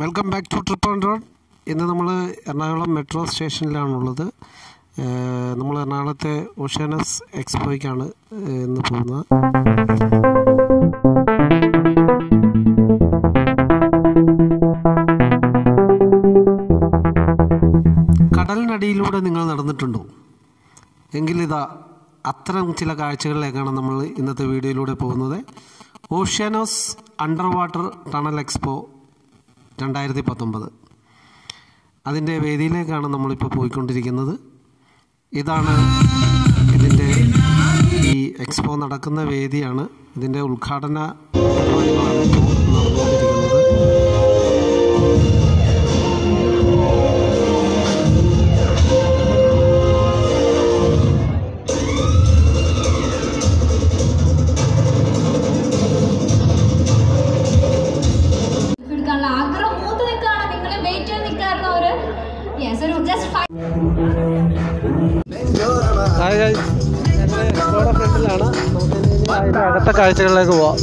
Welcome back to trip on road. ഇന്ന് നമ്മൾ Ernakulam metro സ്റ്റേഷനിലാണുള്ളത്. നമ്മൾ എറണാകുളത്തെ ഓഷ്യാനസ് എക്സ്പോയ്ക്കാണ് ഇന്ന് പോകുന്നത്. കടലിനടിയിലൂടെ നിങ്ങൾ നടന്നിട്ടുണ്ടോ? എങ്കിലിതാ അത്തരം ചില കാഴ്ചകളിലേക്കാണ് നമ്മൾ ഇന്നത്തെ വീഡിയോയിലൂടെ പോകുന്നത്. Oceanos under water tunnel expo രണ്ടായിരത്തി പത്തൊമ്പത് അതിന്റെ വേദിയിലേക്കാണ് നമ്മളിപ്പോൾ പോയിക്കൊണ്ടിരിക്കുന്നത്. ഇതാണ് ഇതിന്റെ ഈ എക്സ്പോ നടക്കുന്ന വേദിയാണ്. ഇതിന്റെ ഉദ്ഘാടന പരിപാടികളാണ് ഇപ്പോൾ നടന്നുകൊണ്ടിരിക്കുന്നത്. ഫ്രണ്ടിലാണ് നമുക്ക് അതിന്റെ അടുത്ത കാഴ്ചകളിലേക്ക് പോവാം.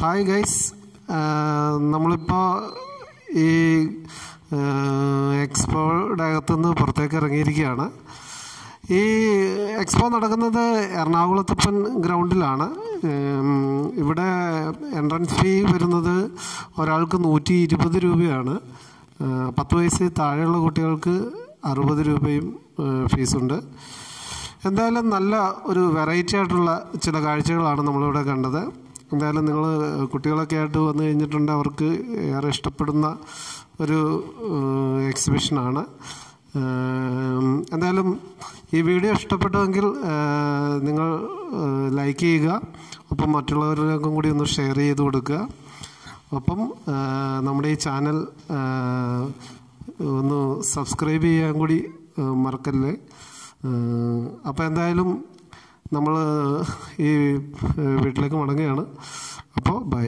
ഹായ് ഗൈസ് നമ്മളിപ്പോൾ ഈ എക്സ്പോയുടെ അകത്തുനിന്ന് പുറത്തേക്ക് ഇറങ്ങിയിരിക്കുകയാണ്. ഈ എക്സ്പോ നടക്കുന്നത് എറണാകുളത്തപ്പൻ ഗ്രൗണ്ടിലാണ്. ഇവിടെ എൻട്രൻസ് ഫീ വരുന്നത് ഒരാൾക്ക് നൂറ്റി ഇരുപത് രൂപയാണ് പത്ത് വയസ്സിൽ താഴെയുള്ള കുട്ടികൾക്ക് അറുപത് രൂപയും ഫീസുണ്ട്. എന്തായാലും നല്ല ഒരു വെറൈറ്റി ആയിട്ടുള്ള ചില കാഴ്ചകളാണ് നമ്മളിവിടെ കണ്ടത്. എന്തായാലും നിങ്ങൾ കുട്ടികളൊക്കെ ആയിട്ട് വന്നു കഴിഞ്ഞിട്ടുണ്ട്. അവർക്ക് ഏറെ ഇഷ്ടപ്പെടുന്ന ഒരു എക്സിബിഷനാണ് എന്തായാലും ഈ വീഡിയോ ഇഷ്ടപ്പെട്ടുവെങ്കിൽ നിങ്ങൾ ലൈക്ക് ചെയ്യുക. ഒപ്പം മറ്റുള്ളവർക്കും കൂടി ഒന്ന് ഷെയർ ചെയ്ത് കൊടുക്കുക. ഒപ്പം നമ്മുടെ ഈ ചാനൽ ഒന്ന് സബ്സ്ക്രൈബ് ചെയ്യാൻ കൂടി മറക്കല്ലേ. അപ്പോൾ എന്തായാലും നമ്മൾ ഈ വീട്ടിലേക്ക് മടങ്ങുകയാണ്. അപ്പോൾ ബൈ.